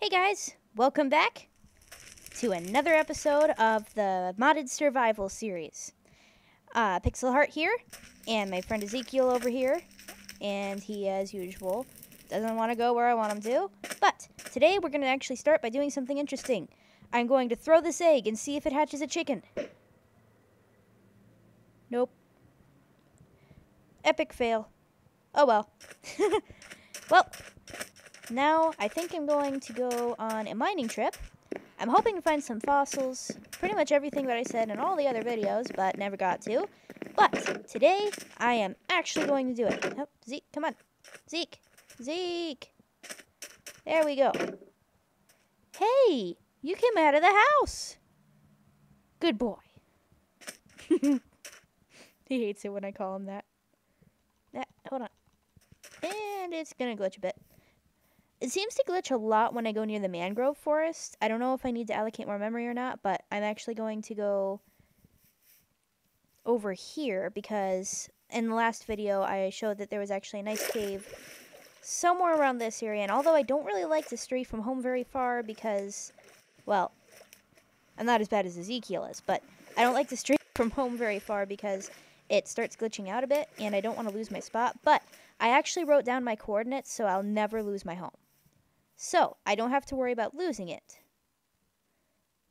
Hey guys, welcome back to another episode of the Modded Survival series. Uh, Pixel Heart here, and my friend Ezekiel over here, and he, as usual, doesn't want to go where I want him to. But today we're going to actually start by doing something interesting. I'm going to throw this egg and see if it hatches a chicken. Nope. Epic fail. Oh well. well, now, I think I'm going to go on a mining trip. I'm hoping to find some fossils, pretty much everything that I said in all the other videos, but never got to. But today, I am actually going to do it. Oh, Zeke, come on. Zeke, Zeke. There we go. Hey, you came out of the house. Good boy. he hates it when I call him that. That, hold on. And it's gonna glitch a bit. It seems to glitch a lot when I go near the mangrove forest. I don't know if I need to allocate more memory or not, but I'm actually going to go over here because in the last video I showed that there was actually a nice cave somewhere around this area. And although I don't really like to stray from home very far because, well, I'm not as bad as Ezekiel is, but I don't like to stray from home very far because it starts glitching out a bit and I don't want to lose my spot. But I actually wrote down my coordinates so I'll never lose my home. So, I don't have to worry about losing it.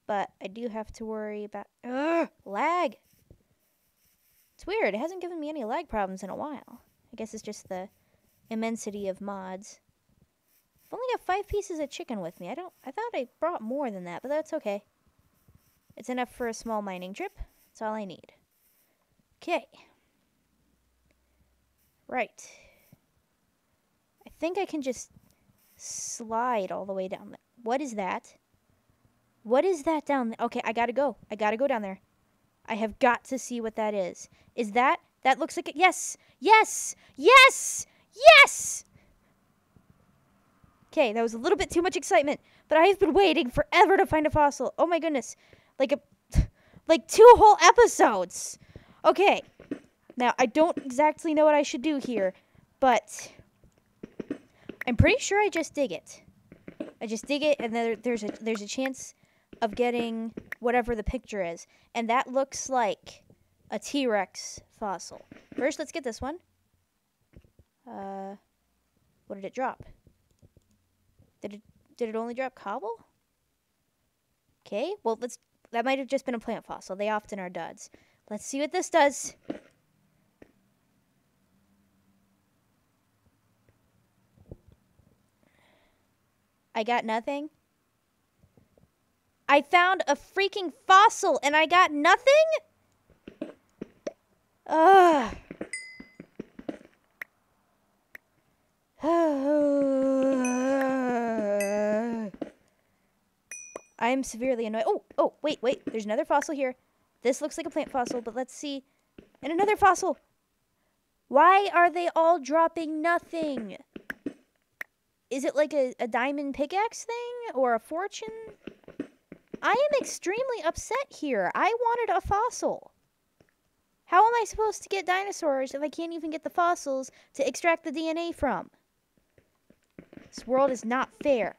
But I do have to worry about... Ugh, lag! It's weird. It hasn't given me any lag problems in a while. I guess it's just the immensity of mods. I've only got five pieces of chicken with me. I don't... I thought I brought more than that, but that's okay. It's enough for a small mining trip. That's all I need. Okay. Right. I think I can just slide all the way down there. What is that? What is that down there? Okay, I gotta go. I gotta go down there. I have got to see what that is. Is that? That looks like it. Yes! Yes! Yes! Yes! Okay, that was a little bit too much excitement, but I have been waiting forever to find a fossil. Oh my goodness. Like a like two whole episodes. Okay. Now, I don't exactly know what I should do here, but I'm pretty sure I just dig it. I just dig it, and there, there's a there's a chance of getting whatever the picture is, and that looks like a T-Rex fossil. First, let's get this one. Uh, what did it drop? Did it did it only drop cobble? Okay, well let's. That might have just been a plant fossil. They often are duds. Let's see what this does. I got nothing. I found a freaking fossil and I got nothing? Ugh. I am severely annoyed. Oh, oh, wait, wait. There's another fossil here. This looks like a plant fossil, but let's see. And another fossil. Why are they all dropping nothing? Is it like a, a diamond pickaxe thing or a fortune? I am extremely upset here. I wanted a fossil. How am I supposed to get dinosaurs if I can't even get the fossils to extract the DNA from? This world is not fair.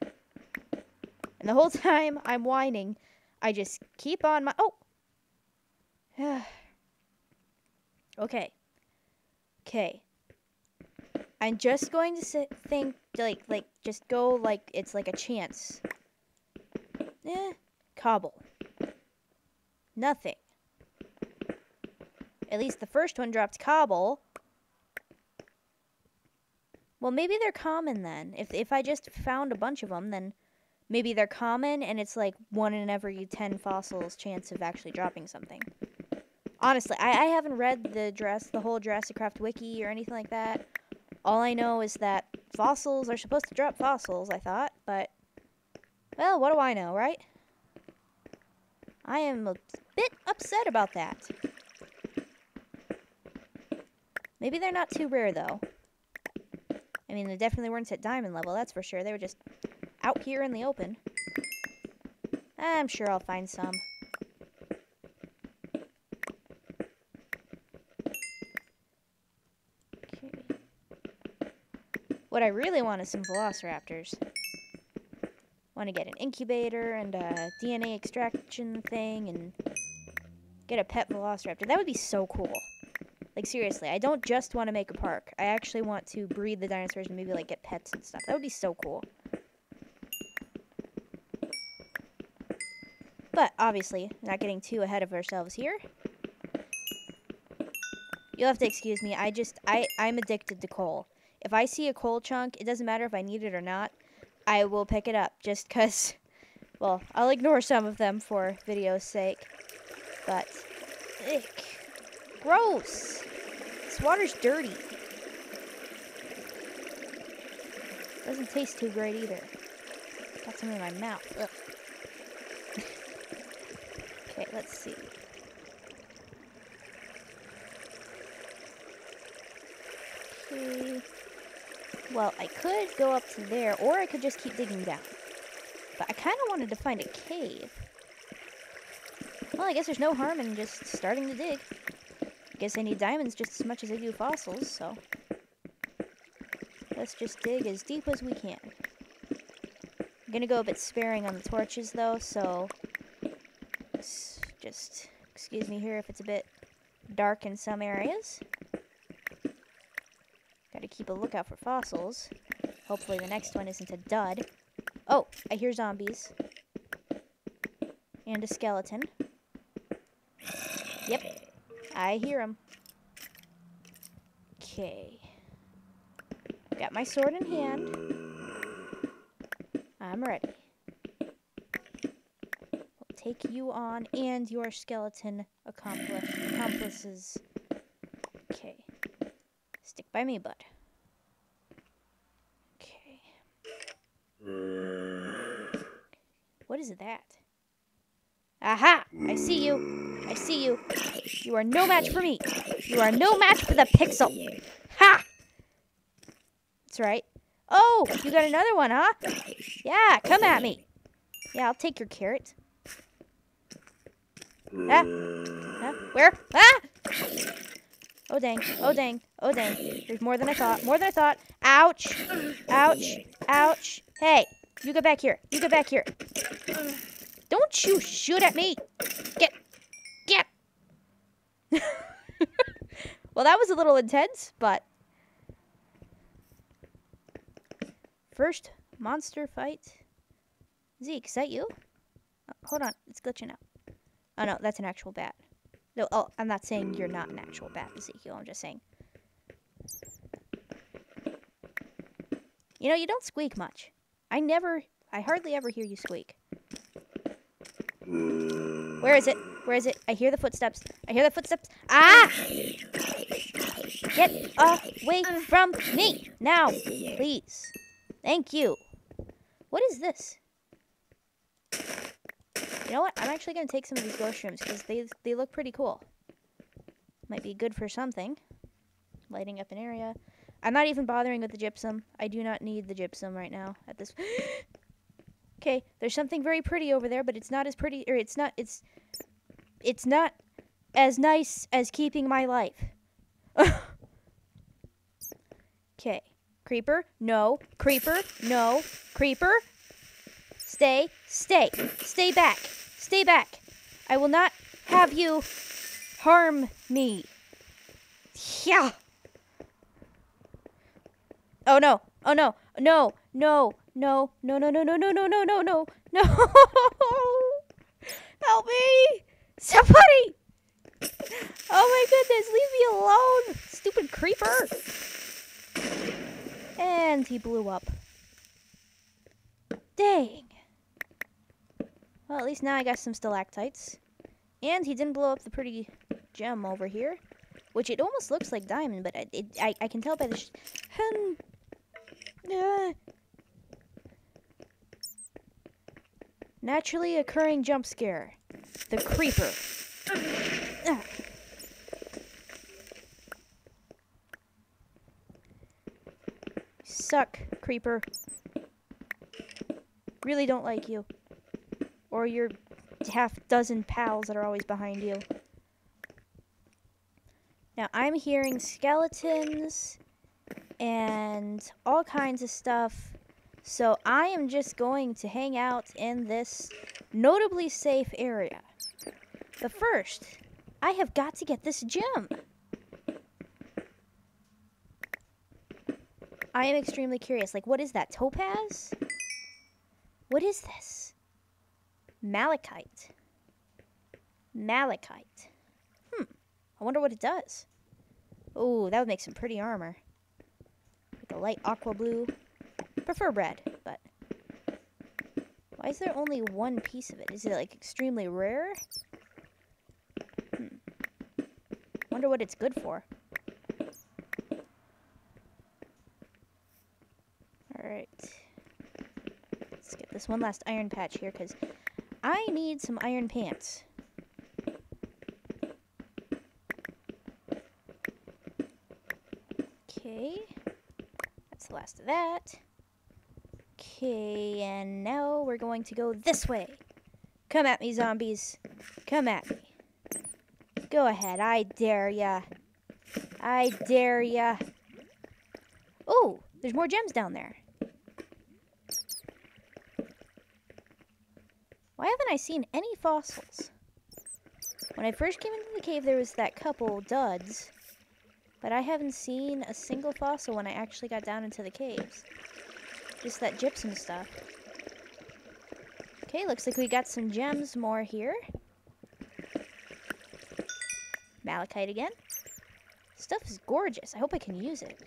And the whole time I'm whining, I just keep on my... Oh! okay. Okay. I'm just going to sit, think, like, like, just go like it's like a chance. Eh, cobble. Nothing. At least the first one dropped cobble. Well, maybe they're common then. If if I just found a bunch of them, then maybe they're common and it's like one in every 10 fossils chance of actually dropping something. Honestly, I, I haven't read the dress, the whole JurassiCraft wiki or anything like that. All I know is that fossils are supposed to drop fossils, I thought, but, well, what do I know, right? I am a bit upset about that. Maybe they're not too rare, though. I mean, they definitely weren't at diamond level, that's for sure. They were just out here in the open. I'm sure I'll find some. What I really want is some velociraptors. want to get an incubator and a DNA extraction thing and get a pet velociraptor. That would be so cool. Like seriously, I don't just want to make a park. I actually want to breed the dinosaurs and maybe like get pets and stuff. That would be so cool. But obviously, not getting too ahead of ourselves here. You'll have to excuse me. I just I I'm addicted to coal. If I see a coal chunk, it doesn't matter if I need it or not. I will pick it up just cuz well, I'll ignore some of them for video's sake. But ick. Gross. This water's dirty. Doesn't taste too great either. Got some in my mouth. Okay, let's see. Okay. Well, I could go up to there, or I could just keep digging down. But I kind of wanted to find a cave. Well, I guess there's no harm in just starting to dig. I guess I need diamonds just as much as I do fossils, so... Let's just dig as deep as we can. I'm gonna go a bit sparing on the torches, though, so... Just excuse me here if it's a bit dark in some areas. Keep a lookout for fossils. Hopefully the next one isn't a dud. Oh, I hear zombies. And a skeleton. Yep, I hear him. Okay. Got my sword in hand. I'm ready. We'll take you on and your skeleton accomplices. Okay. Stick by me, bud. Okay. What that? Aha! I see you. I see you. You are no match for me. You are no match for the pixel. Ha! That's right. Oh, you got another one, huh? Yeah, come at me. Yeah, I'll take your carrot. Ah. Ah. Where? Ah! Oh dang. Oh dang. Oh dang. There's more than I thought. More than I thought. Ouch. Ouch. Ouch. Hey, you get back here. You get back here. Don't you shoot at me. Get. Get. well, that was a little intense, but. First monster fight. Zeke, is that you? Oh, hold on. It's glitching out. Oh, no. That's an actual bat. No, oh, I'm not saying you're not an actual bat, Ezekiel. I'm just saying. You know, you don't squeak much. I never, I hardly ever hear you squeak. Where is it? Where is it? I hear the footsteps. I hear the footsteps. Ah! Get away from me now, please. Thank you. What is this? You know what? I'm actually going to take some of these ghost shrooms because they, they look pretty cool. Might be good for something. Lighting up an area. I'm not even bothering with the gypsum. I do not need the gypsum right now at this... okay, there's something very pretty over there, but it's not as pretty... Or it's not... It's... It's not as nice as keeping my life. okay. Creeper? No. Creeper? No. Creeper? Stay. Stay. Stay back. Stay back. I will not have you harm me. Yeah. Oh no. Oh no. No. No. No. No. No. No. No. No. No. No. No. No. No. Help me. Somebody. Oh my goodness. Leave me alone. Stupid creeper. And he blew up. Dang. Well, at least now I got some stalactites. And he didn't blow up the pretty gem over here. Which it almost looks like diamond, but it, I, I can tell by the... Naturally occurring jump scare. The creeper. Suck, creeper. Really don't like you or your half dozen pals that are always behind you. Now, I'm hearing skeletons and all kinds of stuff So I am just going to hang out in this notably safe area. But first, I have got to get this gem. I am extremely curious. Like, what is that? Topaz? What is this? Malachite. Malachite. Hmm. I wonder what it does. Oh, that would make some pretty armor. Light aqua blue. Prefer red, but... Why is there only one piece of it? Is it, like, extremely rare? Hmm. Wonder what it's good for. Alright. Let's get this one last iron patch here, because I need some iron pants. Okay. That's the last of that. Okay, and now we're going to go this way. Come at me, zombies. Come at me. Go ahead, I dare ya. I dare ya. Oh, there's more gems down there. Why haven't I seen any fossils? When I first came into the cave, there was that couple duds. But I haven't seen a single fossil when I actually got down into the caves. Just that gypsum stuff. Okay, looks like we got some gems more here. Malachite again. Stuff is gorgeous. I hope I can use it.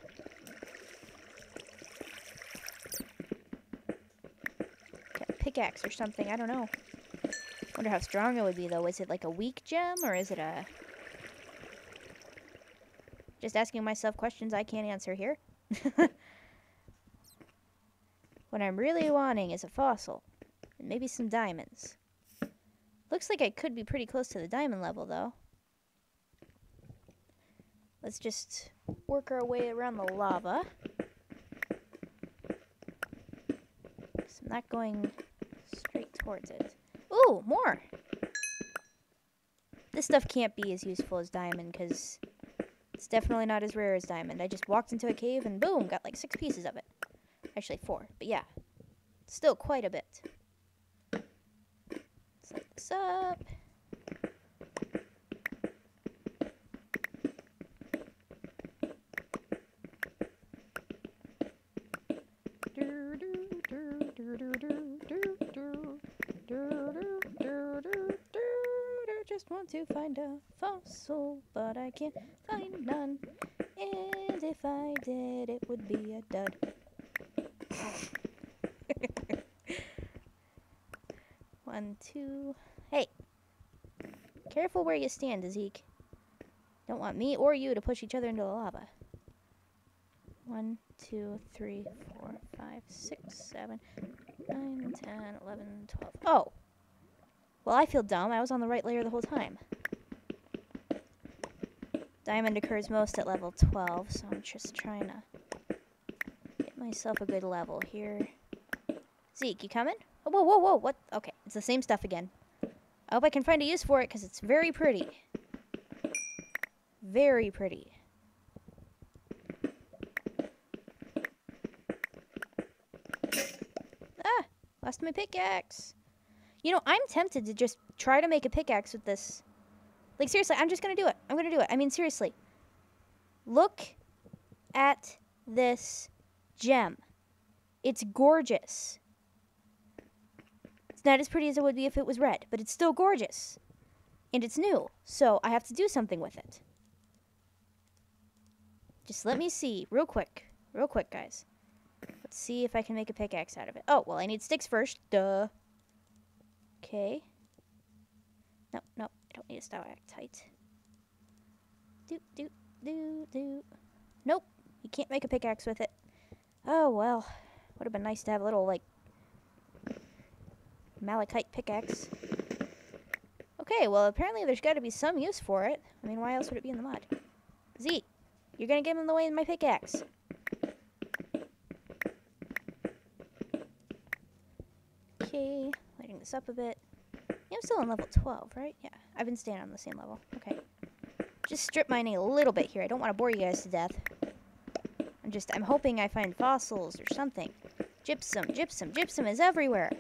Pickaxe or something. I don't know. Wonder how strong it would be, though. Is it like a weak gem, or is it a... Just asking myself questions I can't answer here. what I'm really wanting is a fossil. And maybe some diamonds. Looks like I could be pretty close to the diamond level, though. Let's just work our way around the lava. I'm not going straight towards it. Ooh, more! This stuff can't be as useful as diamond, because it's definitely not as rare as diamond. I just walked into a cave and boom, got like six pieces of it. Actually, four. But yeah, still quite a bit. Let's light this up. Just want to find a fossil, but I can't find none. And if I did, it would be a dud. One, two. Hey! Careful where you stand, Zeke. Don't want me or you to push each other into the lava. One, two, three, four, five, six, seven, nine, ten, eleven, twelve. Oh! Well, I feel dumb. I was on the right layer the whole time. Diamond occurs most at level 12, so I'm just trying to get myself a good level here. Zeke, you coming? Oh, whoa, whoa, whoa, what? Okay, it's the same stuff again. I hope I can find a use for it, because it's very pretty. Very pretty. Ah! Lost my pickaxe. You know, I'm tempted to just try to make a pickaxe with this. Like, seriously, I'm just going to do it. I'm going to do it. I mean, seriously. Look at this gem. It's gorgeous. It's not as pretty as it would be if it was red, but it's still gorgeous. And it's new, so I have to do something with it. Just let me see, real quick. Real quick, guys. Let's see if I can make a pickaxe out of it. Oh, well, I need sticks first. Duh. Okay. No, no, I don't need a stalactite. Do, do, do, do. Nope, you can't make a pickaxe with it. Oh, well. Would have been nice to have a little, like, malachite pickaxe. Okay, well, apparently there's got to be some use for it. I mean, why else would it be in the mud? Z, you're going to get in the way of my pickaxe. Okay, this up a bit. Yeah, I'm still on level 12, right? Yeah, I've been staying on the same level. Okay. Just strip mining a little bit here. I don't want to bore you guys to death. I'm just, I'm hoping I find fossils or something. Gypsum, gypsum, gypsum is everywhere.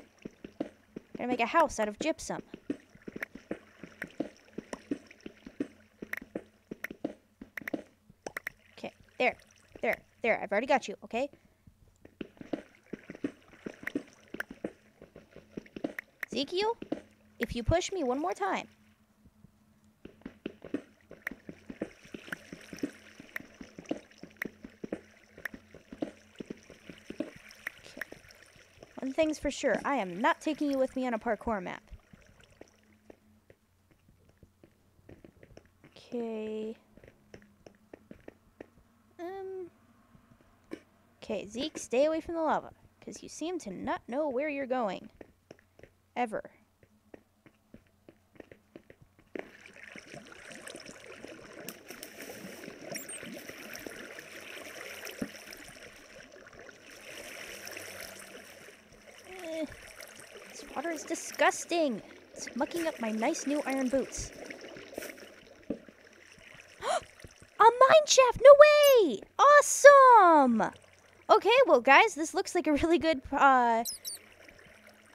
Gonna make a house out of gypsum. Okay, there, there, there. I've already got you, okay? Ezekiel, if you push me one more time. Okay. One thing's for sure, I am not taking you with me on a parkour map. Okay. Um. Okay, Zeke, stay away from the lava, because you seem to not know where you're going. Ever. Eh, this water is disgusting. It's mucking up my nice new iron boots. A mine shaft! No way! Awesome! Okay, well, guys, this looks like a really good uh,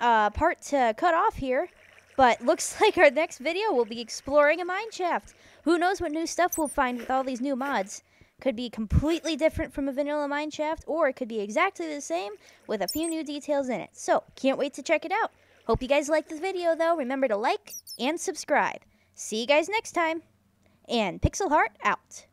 uh, part to cut off here. But looks like our next video will be exploring a mine shaft. Who knows what new stuff we'll find with all these new mods. Could be completely different from a vanilla mine shaft, or it could be exactly the same with a few new details in it. So, can't wait to check it out. Hope you guys liked this video, though. Remember to like and subscribe. See you guys next time. And Pixel Heart out.